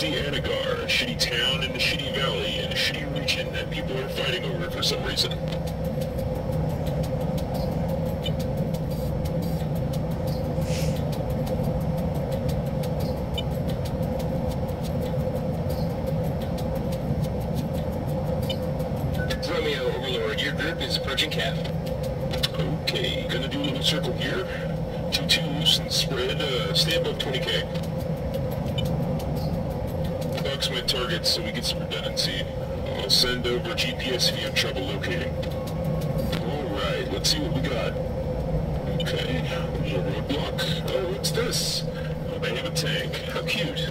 Doc, you should see Anagar, a shitty town in a shitty valley in a shitty region that people are fighting over for some reason. Romeo, Overlord, your group is approaching cap. Okay, gonna do a little circle here. Two two loose and spread. Uh, stay above 20k. My targets so we get some redundancy. I'll send over GPS if you have trouble locating. Alright, let's see what we got. Okay, there's a roadblock. Oh, what's this? Oh, they have a tank. How cute.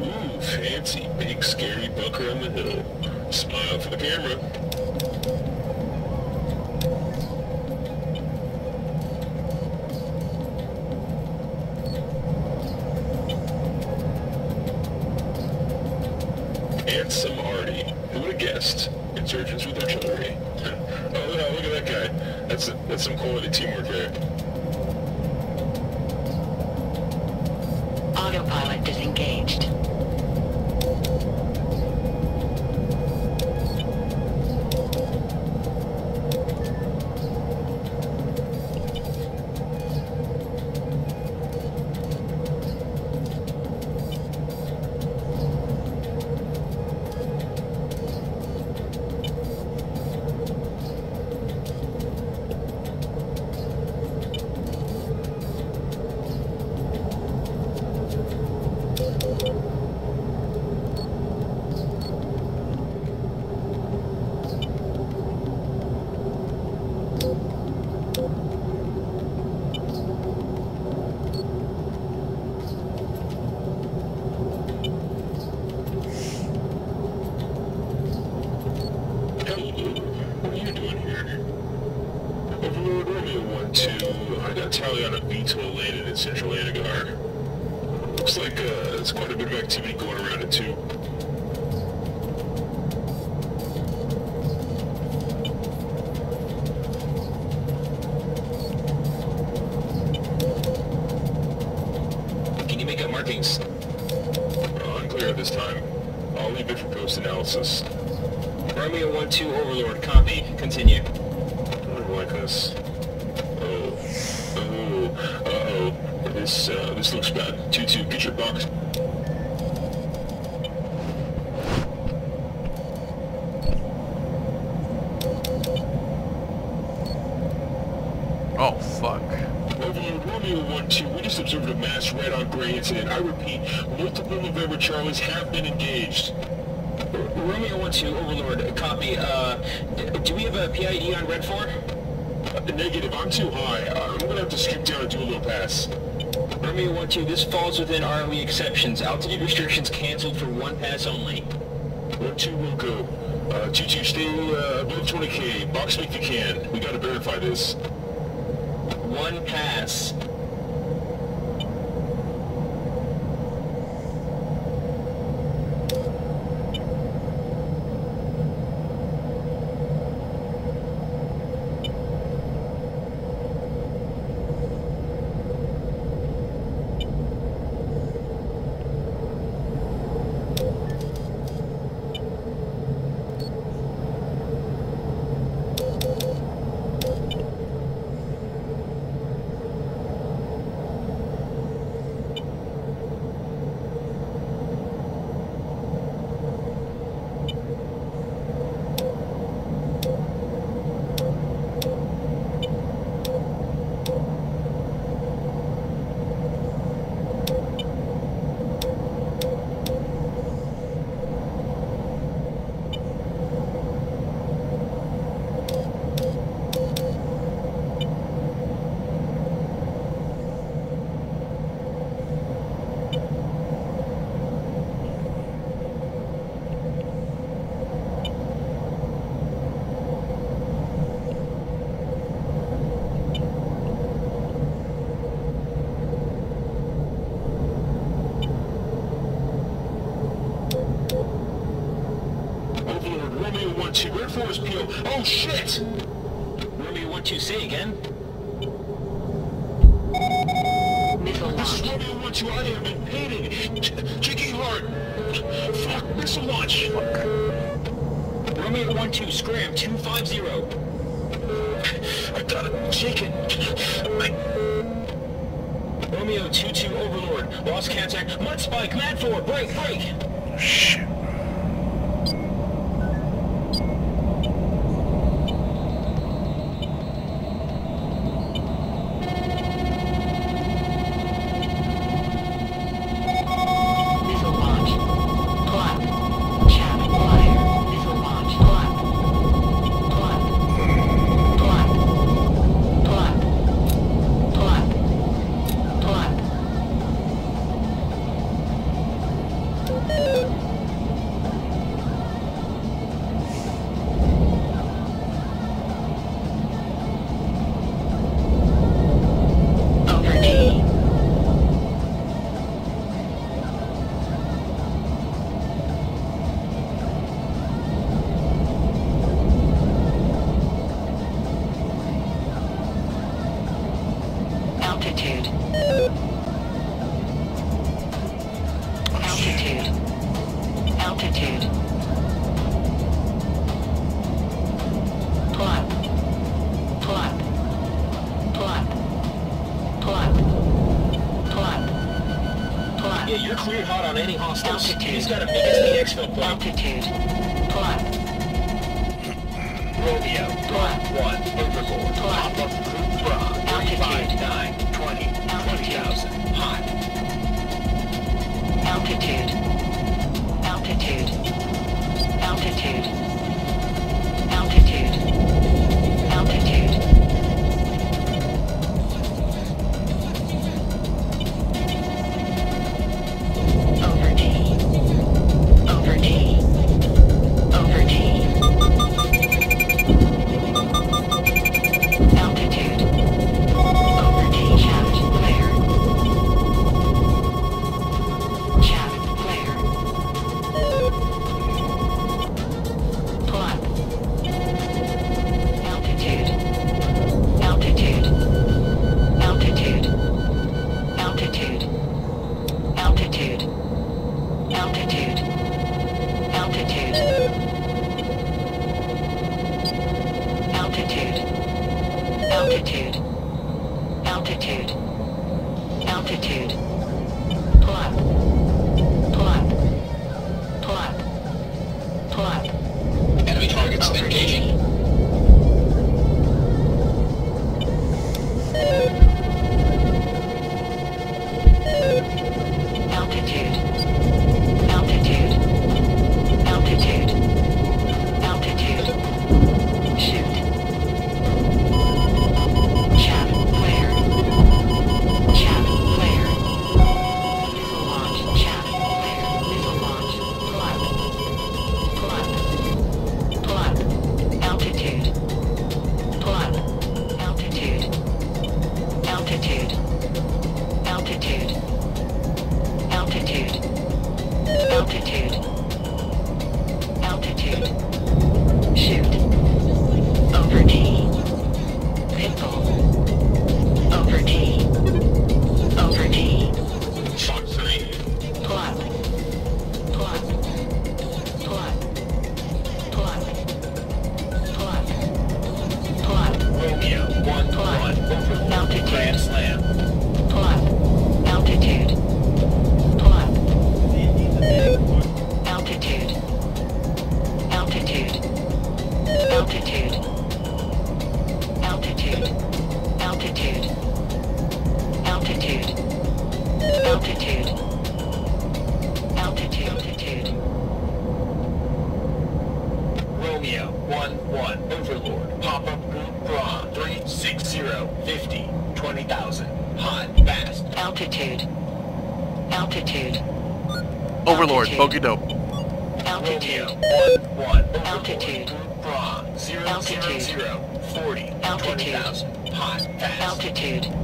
Ooh, fancy. Big scary bunker on the hill. Smile for the camera. That's, some quality teamwork there. Autopilot disengaged. Hello, what are you doing here? Overlord Romeo 1-2, I got Taliana VTOL landed in central Anagar. Looks like uh, there's quite a bit of activity going around it too. Can you make up markings? Uh, unclear this time. I'll leave it for post-analysis. Romeo 1-2 Overlord, copy. Continue. I don't like this. Oh. Oh. Uh-oh. This, uh, this looks bad. 2-2, get your box. Oh, fuck. Overlord Romeo 1-2, we just observed a mass red-on-gray incident. I repeat, multiple November Charlies have been engaged. Romeo 1-2 Overlord, copy. Uh, do we have a PID on Red 4? Uh, negative, I'm too high. Uh, I'm gonna have to strip down and do a little pass. Romeo 1-2, this falls within ROE exceptions. Altitude restrictions canceled for one pass only. 1-2 will go. Uh, 2-2, stay uh, above 20k. Box if you can. We gotta verify this. One pass. Overlord Romeo 1-2, Red 4 is PO. Oh shit! Romeo what you say again. Missile launch. This is. Romeo 1-2, I have been painted. Jiggy Heart. Fuck, missile launch. Romeo 1-2, scram 250. I got it. Chicken. I... Romeo 2-2, Overlord. Lost contact. Mud spike, mad forward, break, break. Shit. one, overboard. Pop. Altitude. Nine, 20, Altitude. Hot. Altitude. Altitude. Altitude. Altitude. Altitude. Overlord, bogey dope. Altitude. One, one. Altitude. Bra. Zero, Altitude. Zero, zero, 40. Altitude. 20, Hot. Fast. Altitude.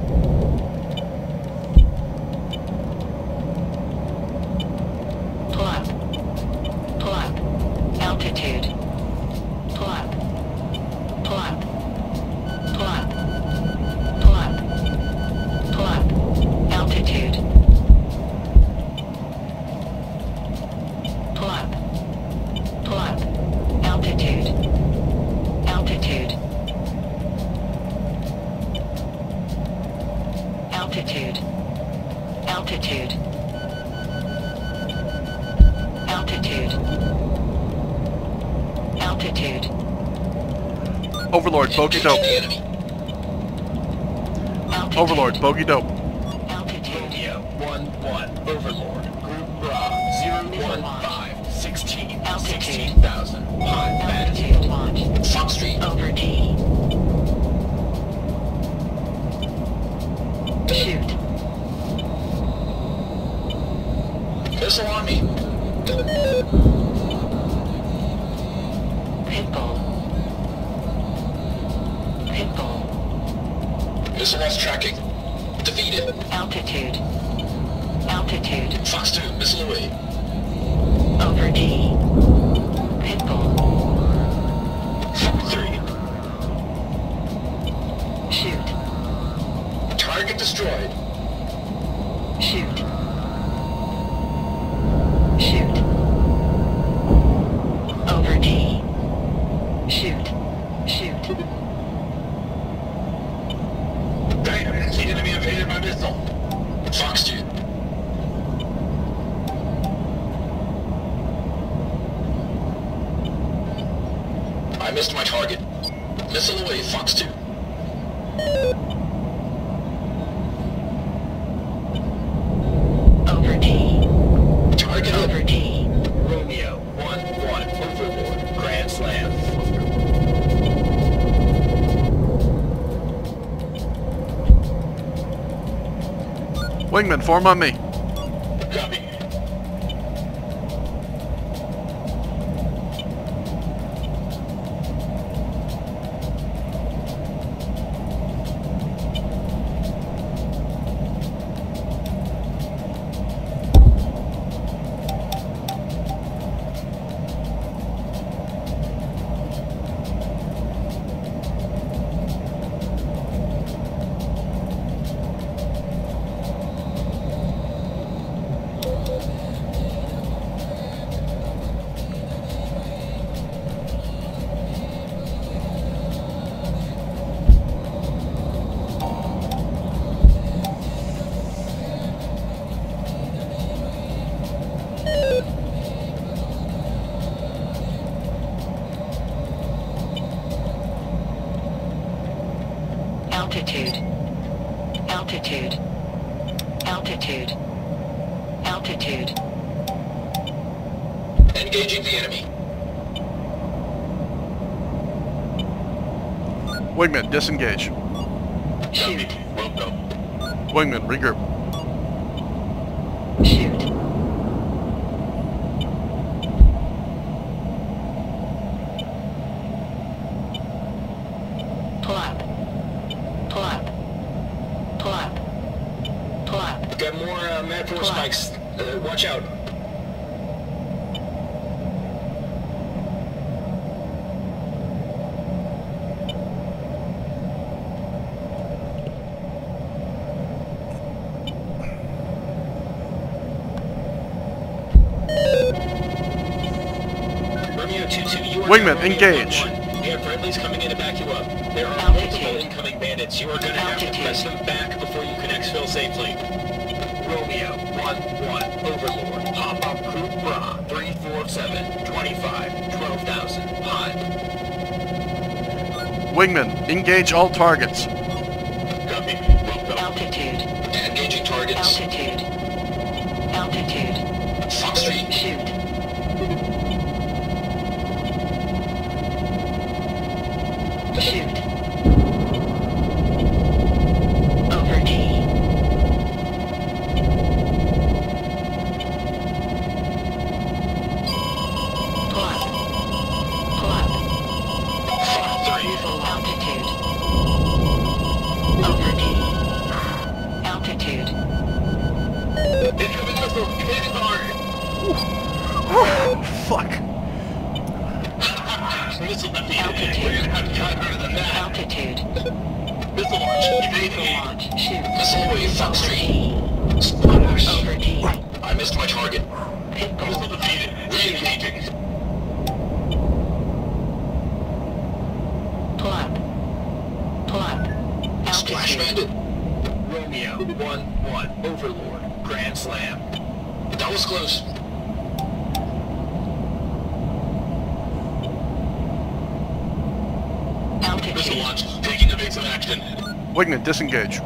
Altitude. Overlord, bogey dope. Altitude. Overlord, bogey dope. Altitude. Romeo 1-1, Overlord, Group Bra, 015, 16, Altitude. 16,000, hot Altitude band, launch. Fox 3, Over D. Shoot. missile on me, missile tracking, defeated, Altitude. Altitude. Fox 2, missile away, Over D. Pitbull. Fox 3, Shoot. target destroyed, Wingman, form on me. Altitude. Altitude. Engaging the enemy. Wingman, disengage. Shoot. Welcome. Wingman, regroup. Shoot. Pull up. Pull up. Pull up. Pull up. Got more uh, Mad Force Come on. spikes. Uh, watch out. Romeo 2-2, you are Wingman, engage. 1-1. We have friendlies coming in to back you up. There are multiple incoming bandits. You are going to have to Altitude. press them back before you can exfil safely. Romeo 1-1, Overlord, pop-up group bra, 347, 25, 12,000, hot. Wingman, engage all targets. Bandit. Romeo, 1-1, Overlord, Grand Slam. That was close. Missile launch. Taking evasive action. Wingman, disengage.